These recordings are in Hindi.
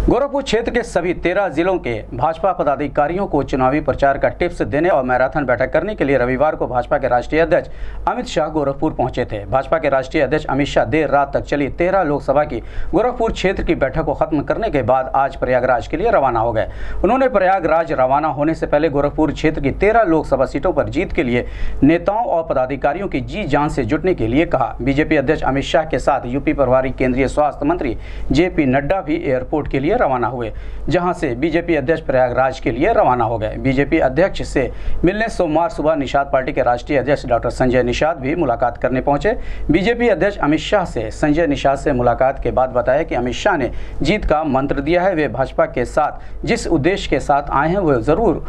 गोरखपुर क्षेत्र के सभी तेरह जिलों के भाजपा पदाधिकारियों को चुनावी प्रचार का टिप्स देने और मैराथन बैठक करने के लिए रविवार को भाजपा के राष्ट्रीय अध्यक्ष अमित शाह गोरखपुर पहुँचे थे। भाजपा के राष्ट्रीय अध्यक्ष अमित शाह देर रात तक चली तेरह लोकसभा की गोरखपुर क्षेत्र की बैठक को खत्म करने के बाद आज प्रयागराज के लिए रवाना हो गए। उन्होंने प्रयागराज रवाना होने से पहले गोरखपुर क्षेत्र की तेरह लोकसभा सीटों पर जीत के लिए नेताओं और पदाधिकारियों की जी जान से जुटने के लिए कहा। बीजेपी अध्यक्ष अमित शाह के साथ यूपी प्रभारी केंद्रीय स्वास्थ्य मंत्री जेपी नड्डा भी एयरपोर्ट के लिए रवाना हुए, जहाँ से बीजेपी अध्यक्ष प्रयागराज के लिए रवाना हो गए। बीजेपी अध्यक्ष से मिलने सोमवार सुबह निषाद पार्टी के राष्ट्रीय अध्यक्ष डॉक्टर संजय निषाद भी मुलाकात करने पहुँचे। बीजेपी अध्यक्ष अमित शाह से संजय निषाद से मुलाकात के बाद बताया कि अमित शाह ने जीत का मंत्र दिया है। वे भाजपा के साथ, जिस उद्देश्य के साथ आए हैं वह ज़रूर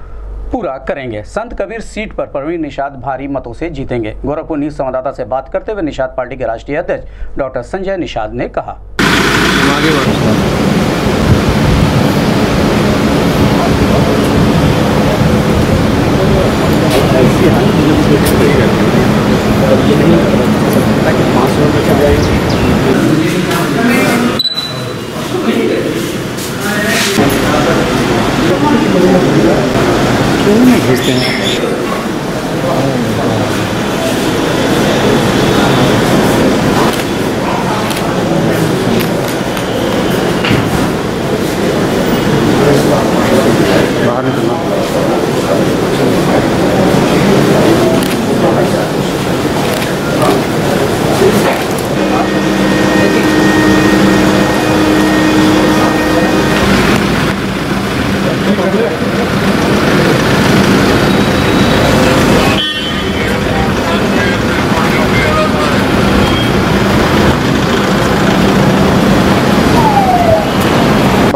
पूरा करेंगे। संत कबीर सीट पर प्रवीण निषाद भारी मतों से जीतेंगे। गोरखपुर न्यूज़ संवाददाता से बात करते हुए निषाद पार्टी के राष्ट्रीय अध्यक्ष डॉक्टर संजय निषाद ने कहा। क्यों नहीं भेजते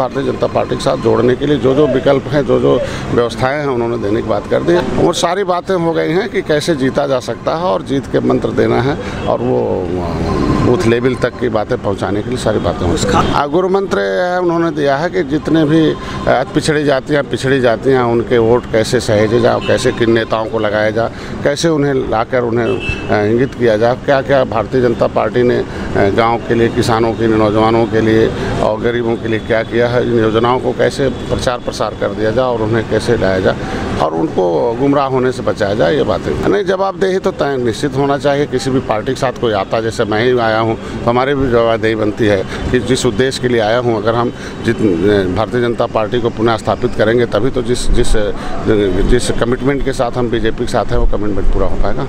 भारतीय जनता पार्टी के साथ जोड़ने के लिए जो जो विकल्प हैं जो जो व्यवस्थाएँ हैं, उन्होंने देने की बात कर दी और सारी बातें हो गई हैं कि कैसे जीता जा सकता है और जीत के मंत्र देना है और वो बूथ लेवल तक की बातें पहुँचाने के लिए सारी बातें गुरु मंत्र उन्होंने दिया है कि जितने भी पिछड़ी जातियाँ पिछड़ी जातियाँ, उनके वोट कैसे सहेजे जाए, कैसे किन नेताओं को लगाया जाए, कैसे उन्हें लाकर उन्हें इंगित किया जाए क्या क्या भारतीय जनता पार्टी ने गाँव के लिए, किसानों के लिए, नौजवानों के लिए और गरीबों के लिए क्या किया है, इन योजनाओं को कैसे प्रचार प्रसार कर दिया जाए और उन्हें कैसे लाया जाए और उनको गुमराह होने से बचाया जाए, ये बातें। नहीं, जवाबदेही तो तय निश्चित होना चाहिए, किसी भी पार्टी के साथ कोई आता, जैसे मैं ही आया हूँ तो हमारी भी जवाबदेही बनती है कि जिस उद्देश्य के लिए आया हूँ, अगर हम जित, भारतीय जनता पार्टी को पुनः स्थापित करेंगे, तभी तो जिस जिस जिस कमिटमेंट के साथ हम बीजेपी के साथ हैं, वो कमिटमेंट पूरा हो पाएगा।